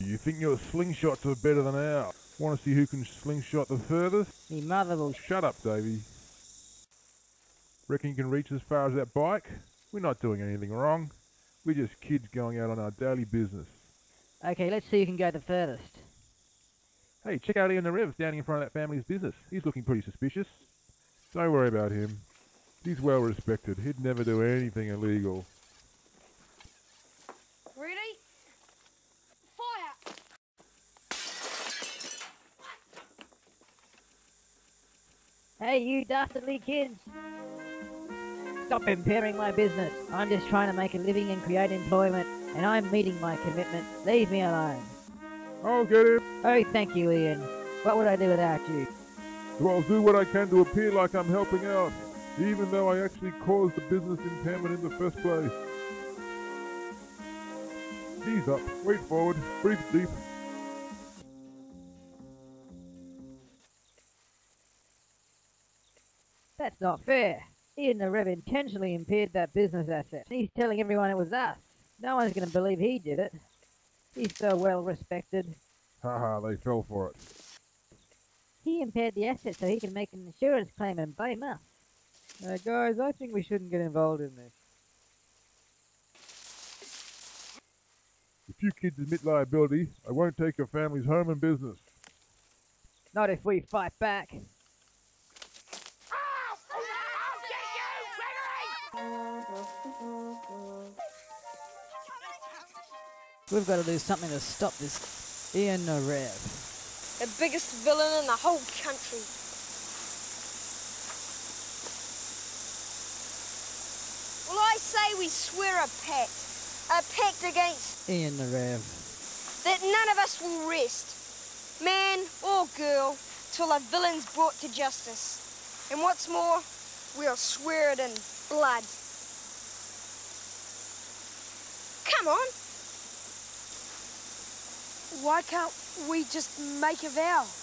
You think your slingshots are better than ours? Want to see who can slingshot the furthest? Me mother will. Shut up, Davy. Reckon you can reach as far as that bike? We're not doing anything wrong. We're just kids going out on our daily business. Okay, let's see who can go the furthest. Hey, check out Ian Narev standing in front of that family's business. He's looking pretty suspicious. Don't worry about him. He's well respected. He'd never do anything illegal. Ready? Hey, you dastardly kids! Stop impairing my business. I'm just trying to make a living and create employment, and I'm meeting my commitment. Leave me alone. I'll get him. Oh, thank you, Ian. What would I do without you? So I'll do what I can to appear like I'm helping out, even though I actually caused the business impairment in the first place. Ease up, wait forward, breathe deep. That's not fair. Ian Narev intentionally impaired that business asset. He's telling everyone it was us. No one's going to believe he did it. He's so well respected. Haha, they fell for it. He impaired the asset so he can make an insurance claim and blame us. Uh, guys, I think we shouldn't get involved in this. If you kids admit liability, I won't take your family's home and business. Not if we fight back. We've got to do something to stop this Ian Narev. The biggest villain in the whole country. Well, I say we swear a pact. A pact against Ian Narev. that none of us will rest, man or girl, till a villain's brought to justice. And what's more, we'll swear it in blood. Come on. Why can't we just make a vow?